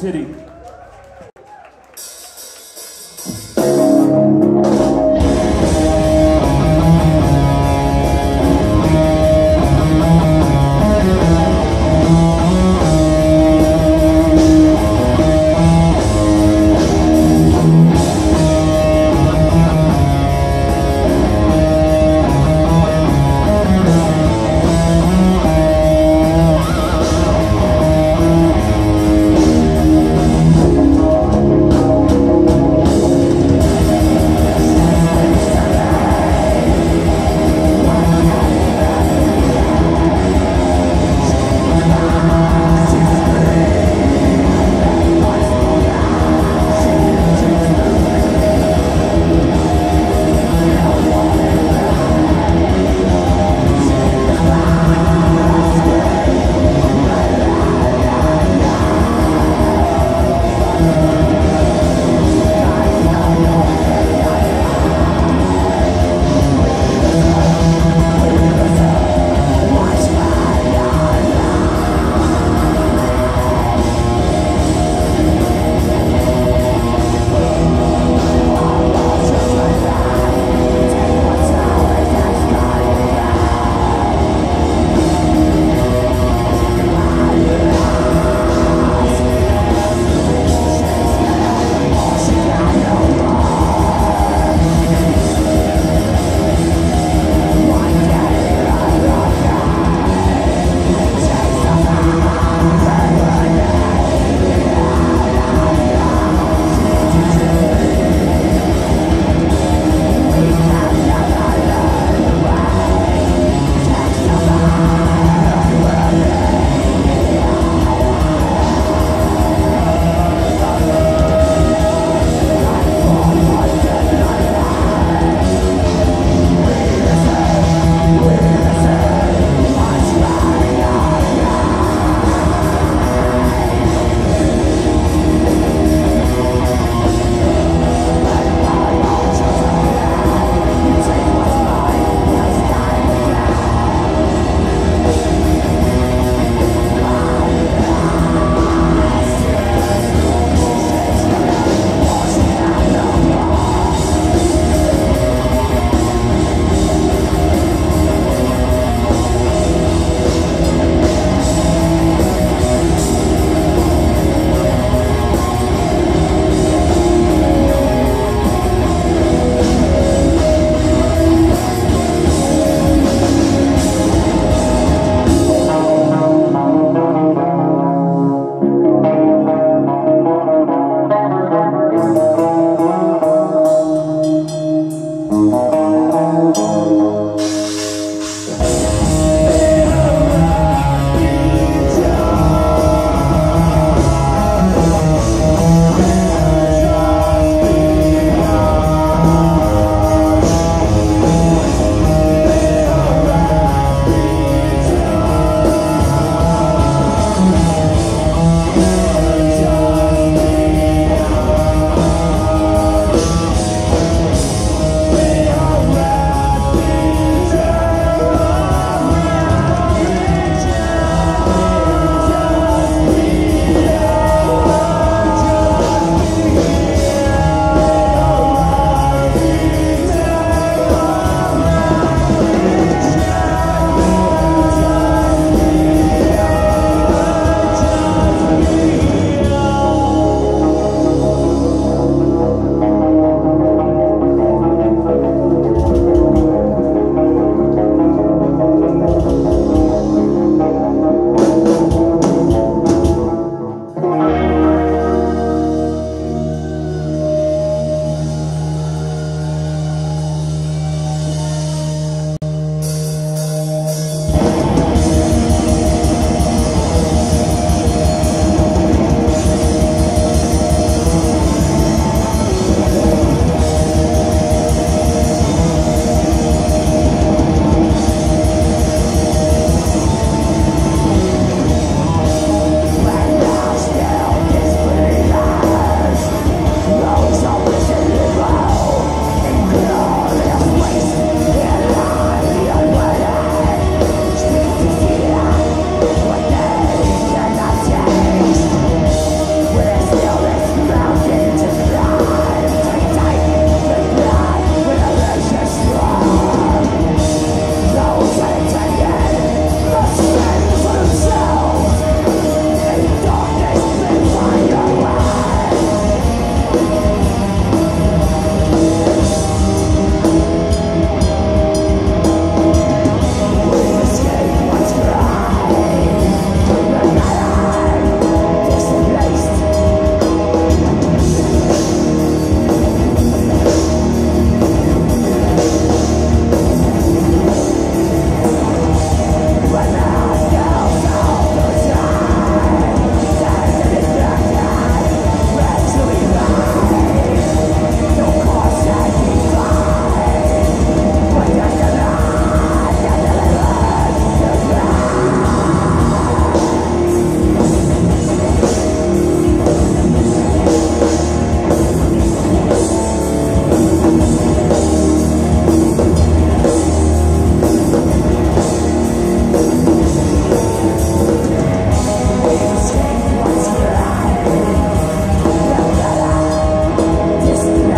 City.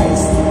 Christ.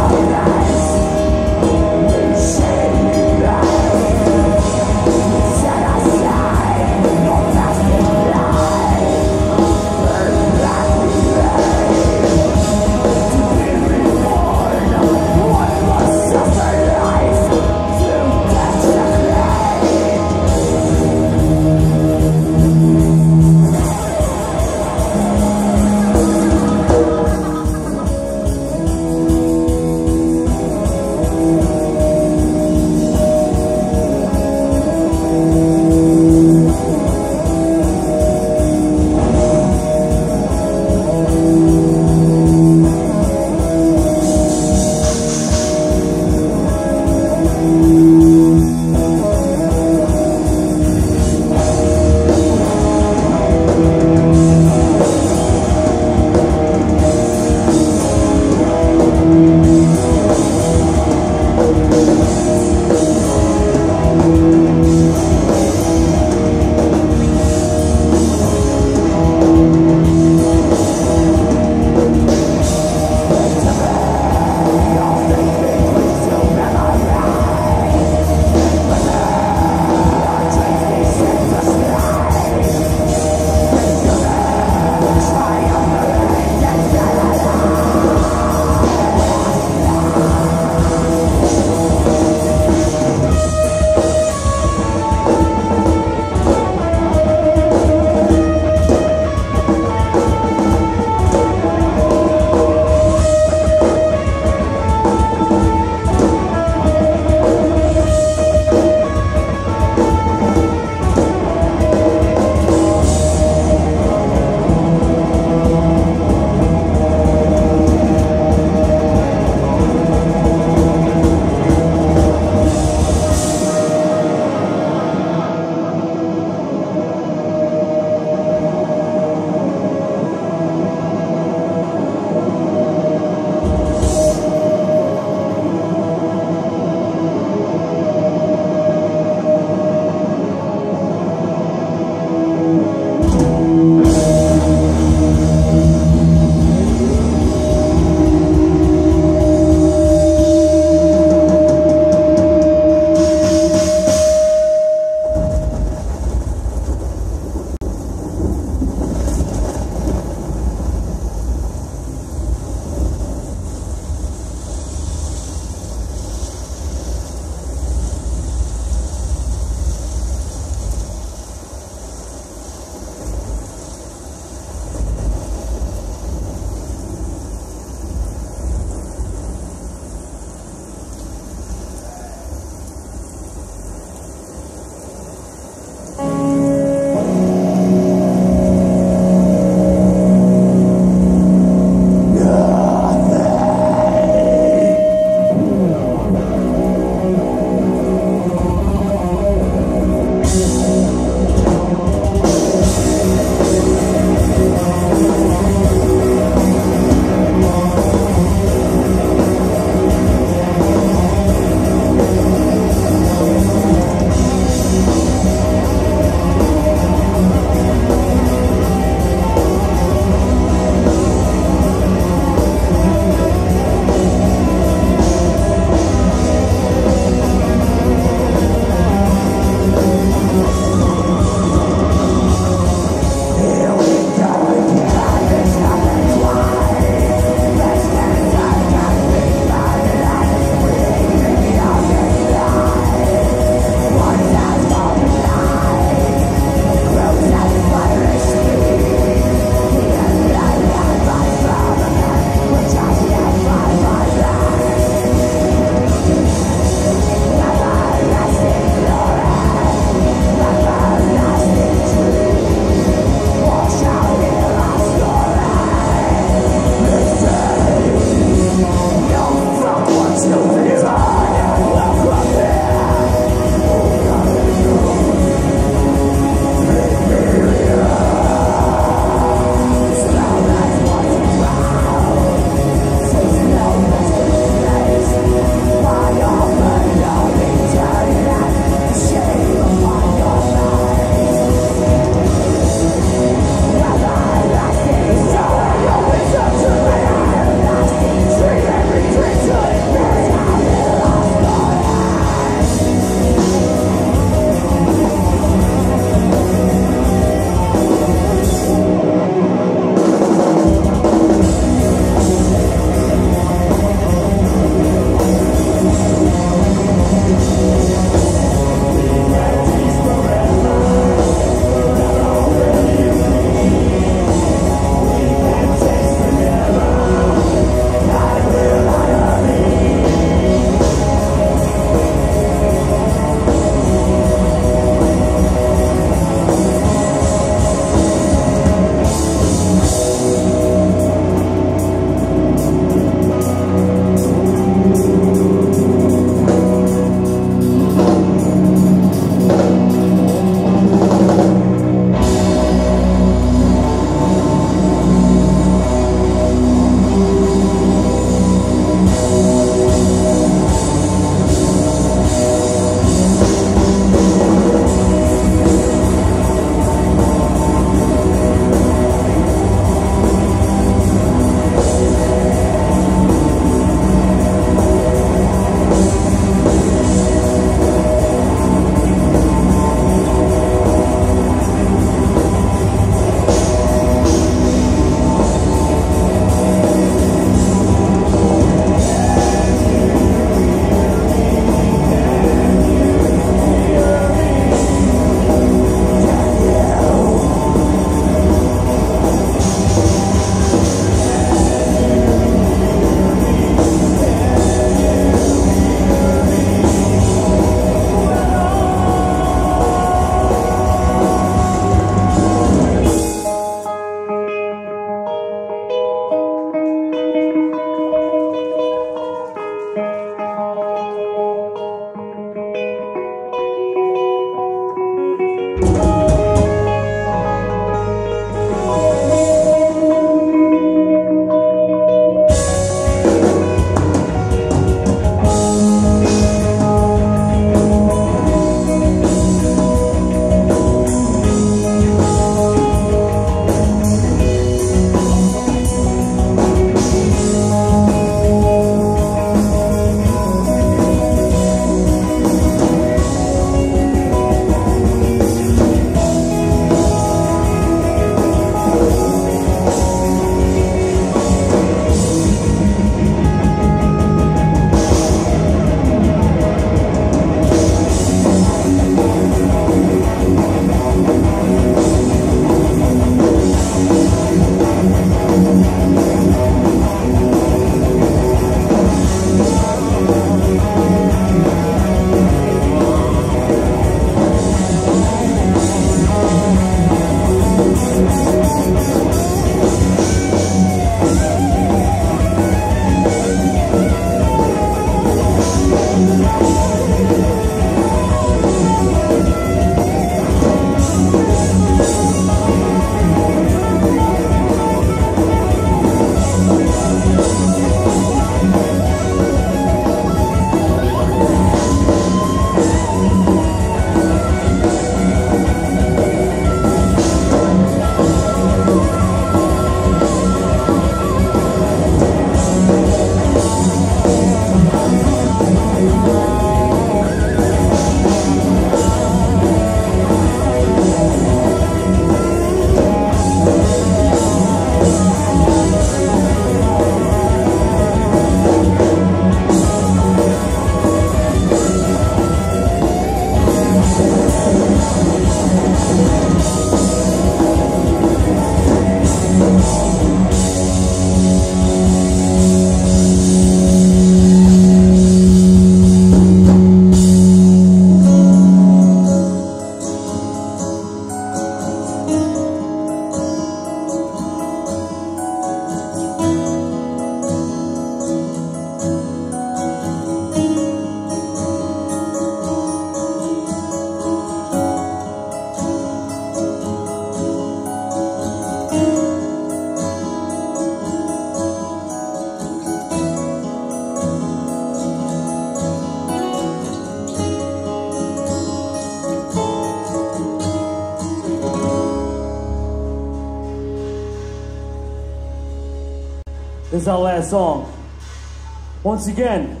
Once again,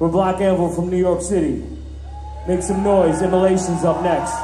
we're Black Anvil from New York City. Make some noise. Immolation's up next.